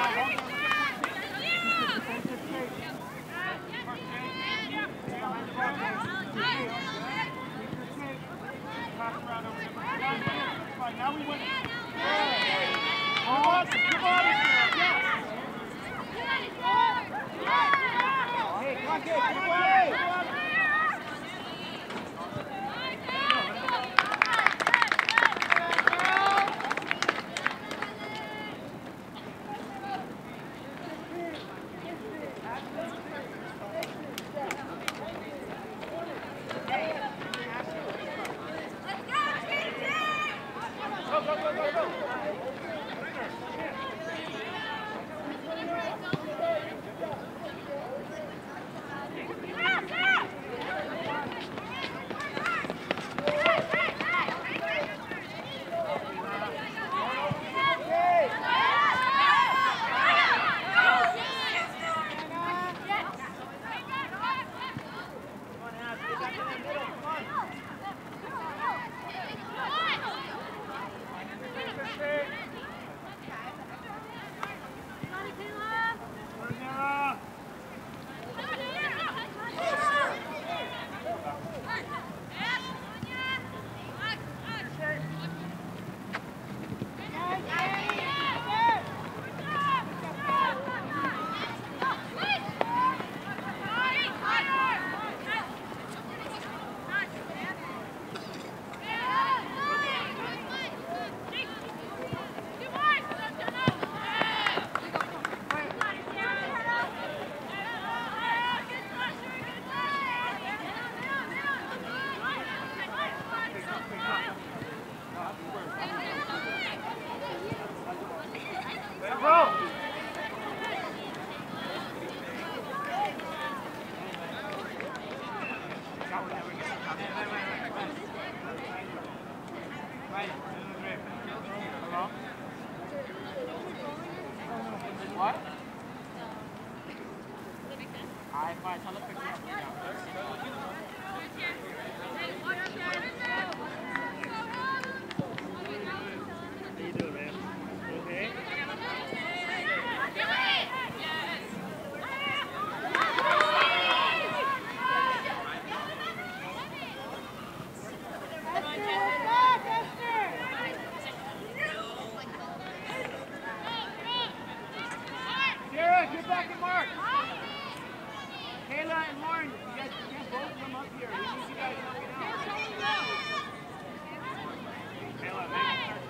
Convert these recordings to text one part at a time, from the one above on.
That get back and mark. Kayla and Lauren, you guys get both of them up here. We need you guys helping out. Kayla, make it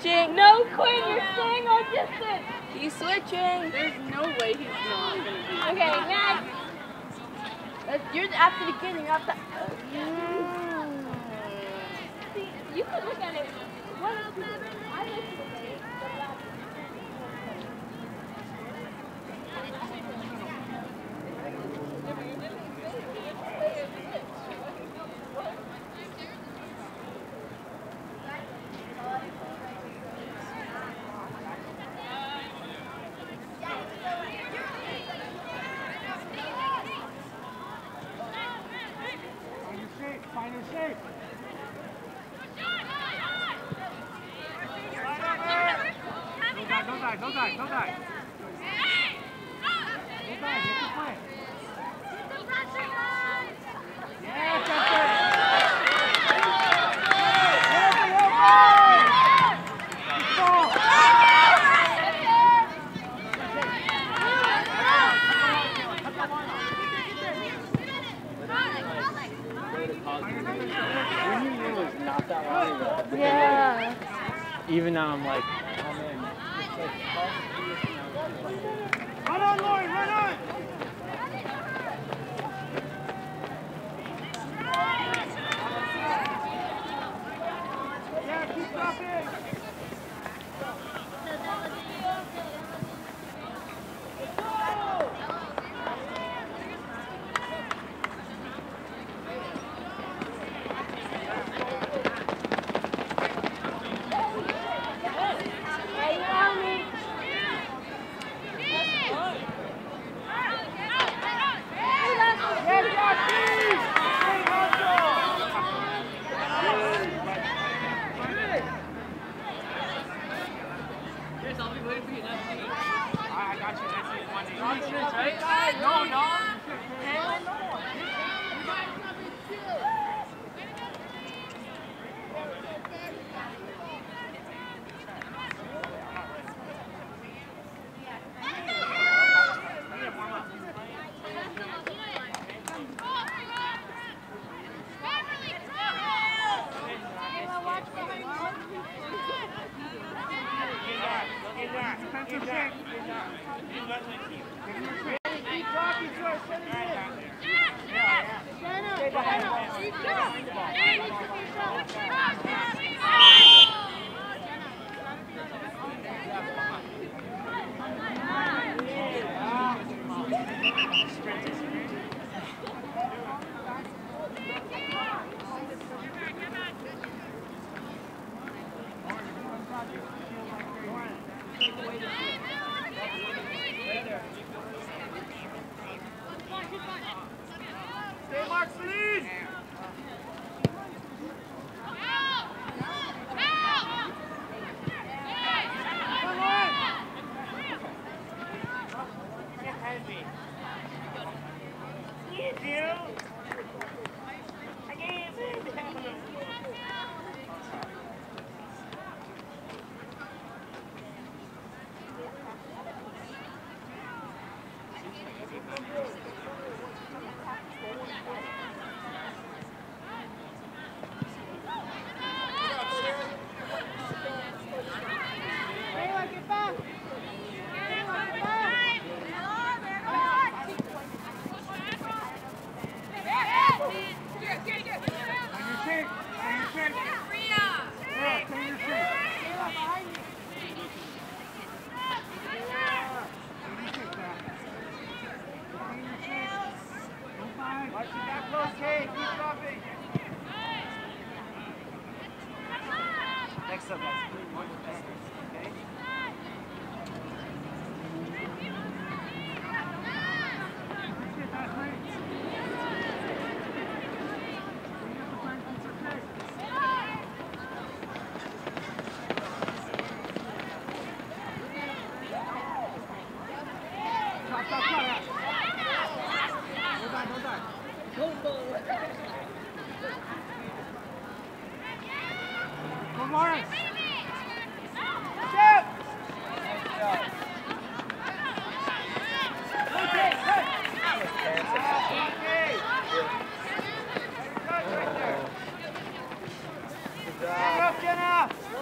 switching. No, Quinn, you're staying on distance. He's switching. There's no way he's not going to be. Okay, next. You're at the beginning, not the back, come back. Stand up,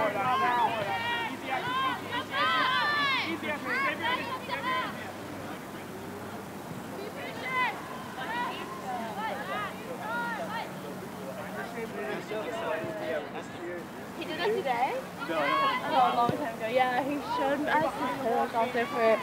He did that today? No, a long time ago. Yeah, he showed us his hook also for.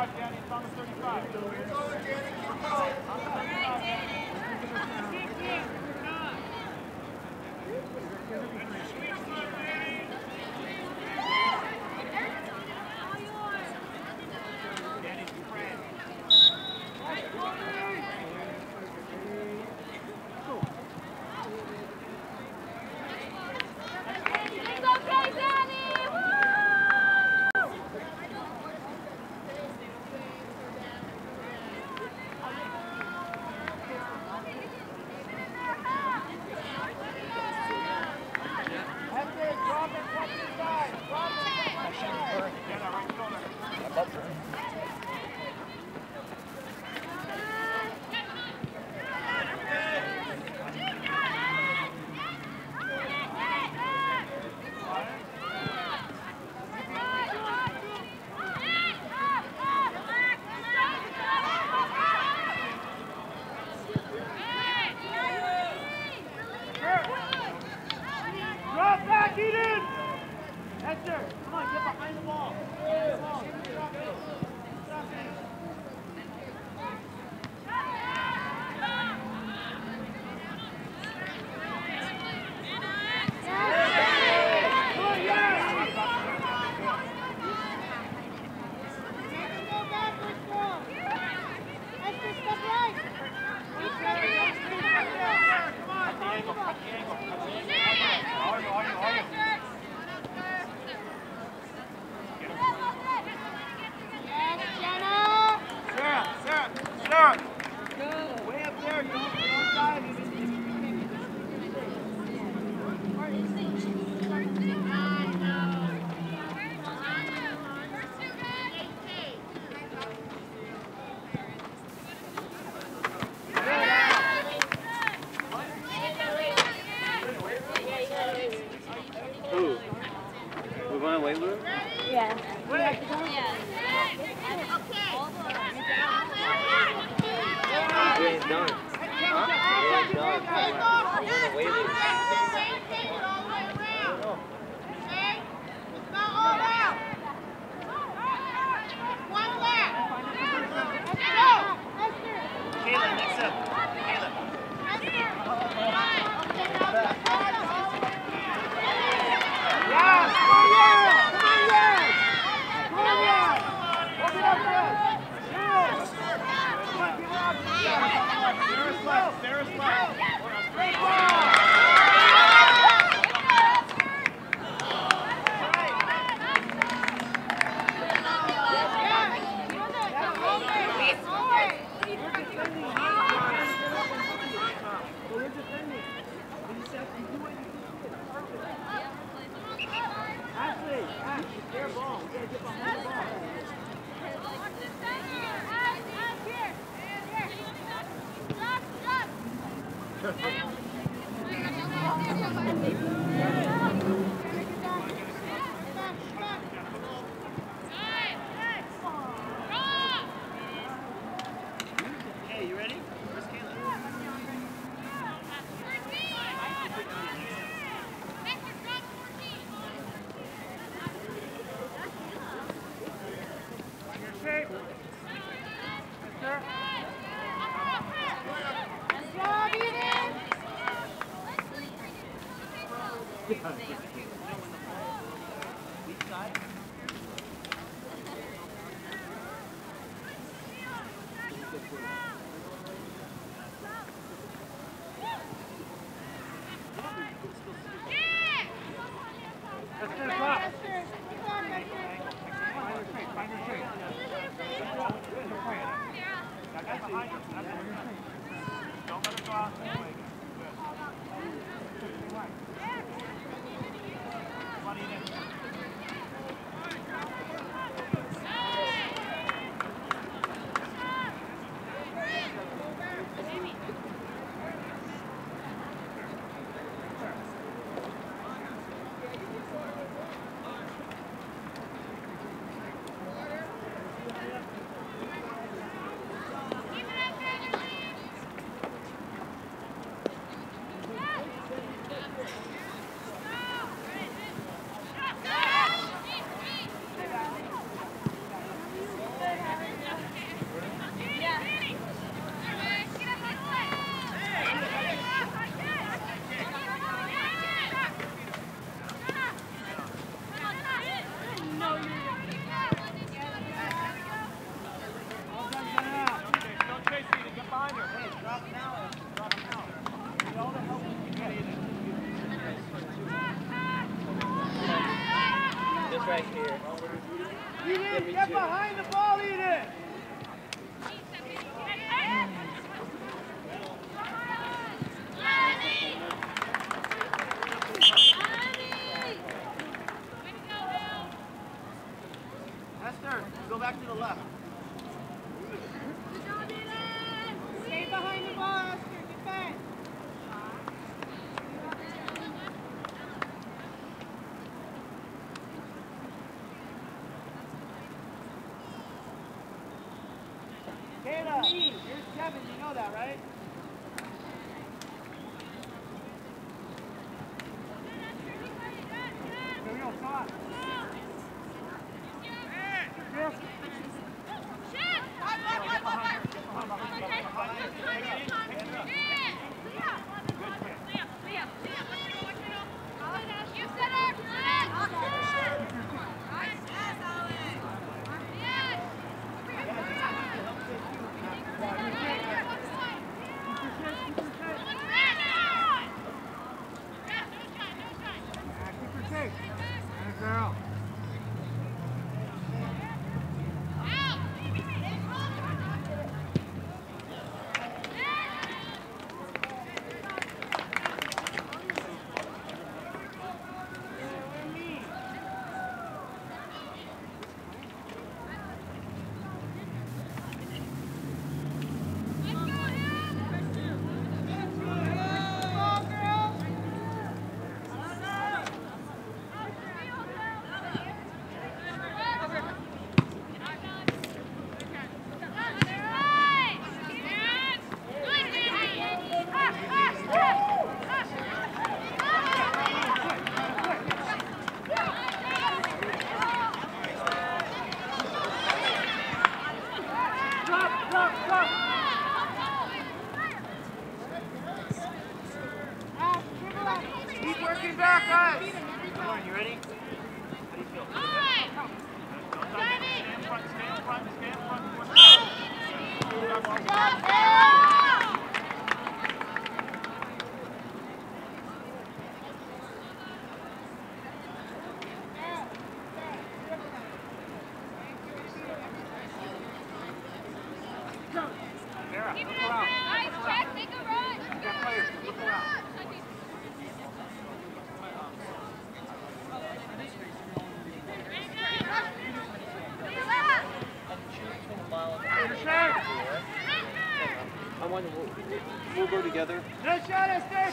35, Danny. It's almost 35. Keep going, Danny. Keep going. All right, Danny. Back to the left.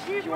If you